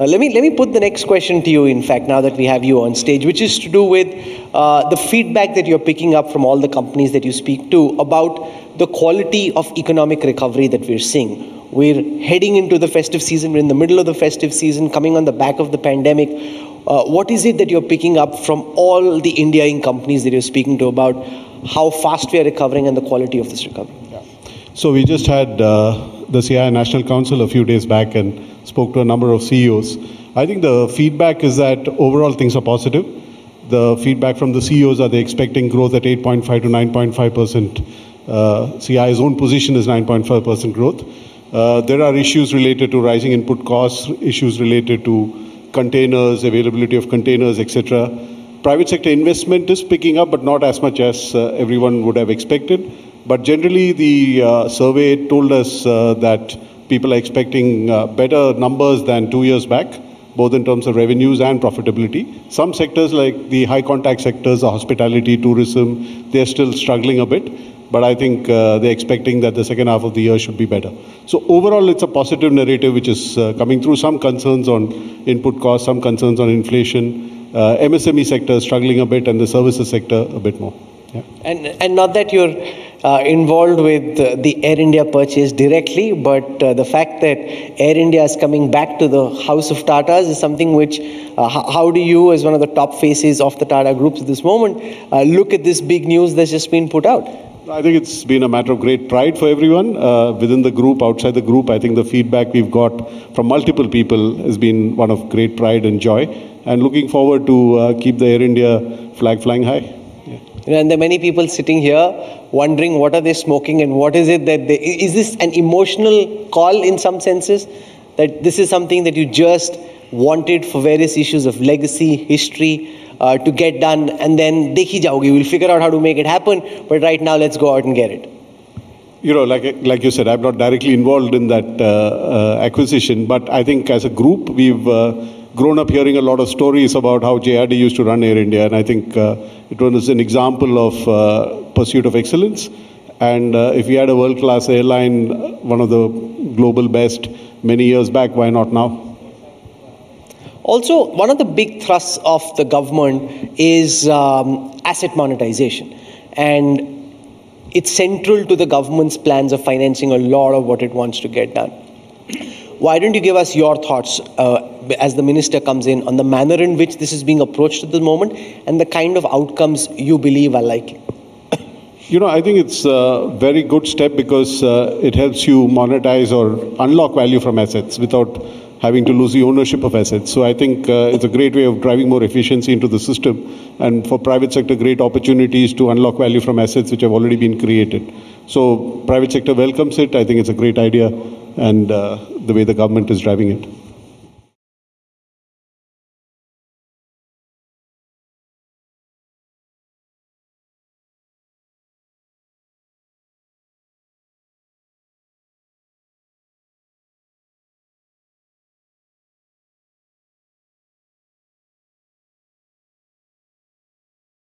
Uh, let me let me put the next question to you. In fact, now that we have you on stage, which is to do with uh, the feedback that you're picking up from all the companies that you speak to about the quality of economic recovery that we're seeing. We're heading into the festive season. We're in the middle of the festive season, coming on the back of the pandemic. Uh, what is it that you're picking up from all the India Inc. companies that you're speaking to about how fast we are recovering and the quality of this recovery? Yeah. So we just had uh, the CII National Council a few days back and spoke to a number of CEOs. I think the feedback is that overall things are positive. The feedback from the CEOs are they expecting growth at 8.5 to 9.5 percent. Uh, CII's own position is 9.5 percent growth. Uh, there are issues related to rising input costs, issues related to containers, availability of containers, etc. Private sector investment is picking up, but not as much as uh, everyone would have expected. But generally, the uh, survey told us uh, that people are expecting uh, better numbers than two years back, both in terms of revenues and profitability. Some sectors, like the high contact sectors, hospitality, tourism, they're still struggling a bit but I think uh, they're expecting that the second half of the year should be better. So overall, it's a positive narrative which is uh, coming through. Some concerns on input costs, some concerns on inflation. Uh, MSME sector struggling a bit, and the services sector a bit more. Yeah. And and not that you're uh, involved with uh, the Air India purchase directly, but uh, the fact that Air India is coming back to the house of Tatas is something which, uh, how do you, as one of the top faces of the Tata groups at this moment, uh, look at this big news that's just been put out? I think it's been a matter of great pride for everyone uh, within the group, outside the group. I think the feedback we've got from multiple people has been one of great pride and joy. And looking forward to uh, keep the Air India flag flying high. And there are many people sitting here wondering what are they smoking and what is it that they. Is this an emotional call in some senses? That this is something that you just wanted for various issues of legacy, history, uh, to get done and then dekhi jaogi we'll figure out how to make it happen but right now let's go out and get it you know like like you said i'm not directly involved in that uh, uh, acquisition but i think as a group we've uh, grown up hearing a lot of stories about how JRD used to run Air India, and I think uh, it was an example of uh, pursuit of excellence. And uh, if we had a world-class airline, one of the global best, many years back, why not now? Also, one of the big thrusts of the government is um, asset monetization. And it's central to the government's plans of financing a lot of what it wants to get done. Why don't you give us your thoughts uh, as the minister comes in on the manner in which this is being approached at the moment and the kind of outcomes you believe are likely? You know, I think it's a very good step because uh, it helps you monetize or unlock value from assets without having to lose the ownership of assets. So I think uh, it's a great way of driving more efficiency into the system and for private sector great opportunities to unlock value from assets which have already been created. So private sector welcomes it. I think it's a great idea and uh, the way the government is driving it.